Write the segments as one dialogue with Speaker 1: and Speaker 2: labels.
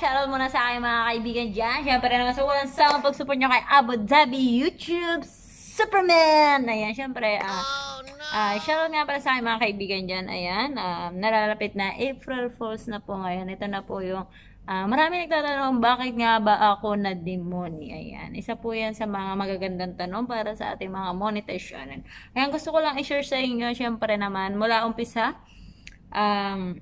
Speaker 1: shoutout muna sa aking mga kaibigan dyan. Siyempre naman sa walang sama pag-support nyo kay Abu Dhabi YouTube Superman. Ayan, siyempre, ah, ah, shoutout nga pala sa aking mga kaibigan dyan. Ayan, ah, nalalapit na April Fools na po ngayon. Ito na po yung Ah, marami nagtatanong bakit nga ba ako na demoni? Ayan. Isa po 'yan sa mga magagandang tanong para sa ating mga monetization. Ayan, gusto ko lang i-share sa inyo, syempre naman, mula umpisa, um,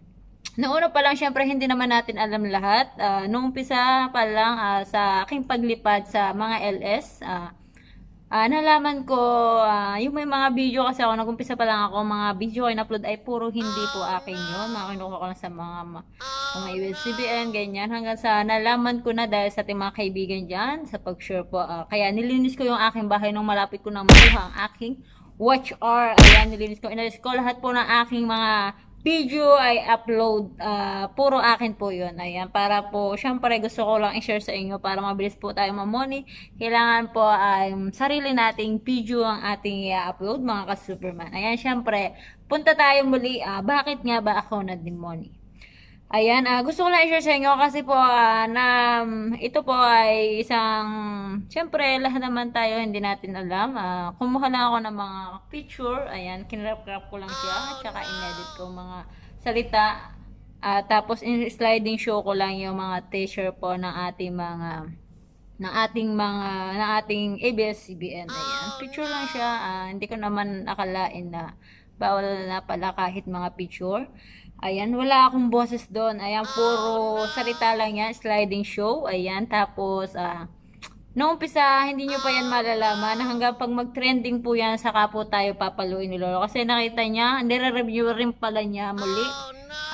Speaker 1: Noong pa lang, syempre, hindi naman natin alam lahat. Uh, nung umpisa pa lang, uh, sa aking paglipad sa mga LS, uh, uh, nalaman ko, uh, yung may mga video kasi ako, nag-umpisa pa lang ako, mga video ko in-upload ay puro hindi po akin yun. Mga ko lang sa mga, mga USCBN, ganyan. Hanggang sa nalaman ko na dahil sa ating mga kaibigan dyan, sa pag-share po. Uh, kaya nilinis ko yung aking bahay nung malapit ko na makuha ang aking watch R. Ayan, nilinis ko. Inalis ko lahat po ng aking mga video ay upload, uh, puro akin po yun. Ayan, para po, syempre gusto ko lang i-share sa inyo para mabilis po tayo mamoni. Kailangan po ay um, sarili nating video ang ating i-upload, mga ka-superman. Ayan, syempre, punta tayo muli, uh, bakit nga ba ako na demoni? Ayan, uh, gusto ko lang i-share sa inyo kasi po uh, na um, ito po ay isang, syempre lahat naman tayo hindi natin alam. Uh, kumuha lang ako ng mga picture, ayan, kinrap-crap ko lang siya at saka in-edit ko mga salita. Uh, tapos in sliding show ko lang yung mga t-shirt po ng ating mga ng ating mga ng ating ABS-CBN ayan. Picture lang siya, uh, hindi ko naman akalain na bawal na pala kahit mga picture. Ayan, wala akong boses doon. Ayan, puro salita lang yan. Sliding show. Ayan, tapos, ah, noong umpisa, hindi nyo pa yan malalaman. Hanggang pag mag-trending po yan, saka po tayo papaluin ni Lolo. Kasi nakita niya, nire-review rin pala niya muli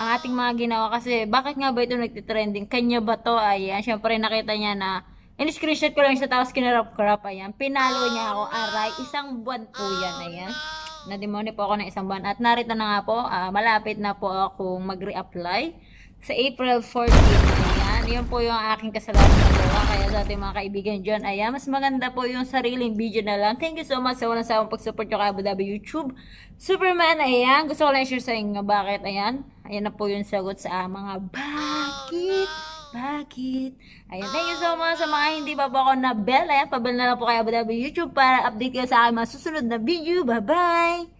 Speaker 1: ang ating mga ginawa. Kasi, bakit nga ba ito nagtitrending? Kanya ba to? Ayan, syempre nakita niya na, in-screenshot ko lang siya, tapos kinarap-crap. Ayan, pinalo niya ako. Aray, isang buwan po yan. Ayan na-demonyo po ako ng isang buwan. At narito na nga po, uh, malapit na po ako mag-reapply sa April 14. Ayan, yun po yung aking kasalanan na. Kaya sa ating mga kaibigan dyan, ayan, mas maganda po yung sariling video na lang. Thank you so much sa walang sawang pag-support kay Abu Dhabi YouTube. Superman, ayan, gusto ko lang share sa inyo bakit, ayan. Ayan na po yung sagot sa mga bakit bakit? Ayan, thank you so much sa mga hindi pa po ako na bell. Ayan, pabel na lang po kay Abu Dhabi YouTube para update kayo sa aking mga susunod na video. Bye-bye!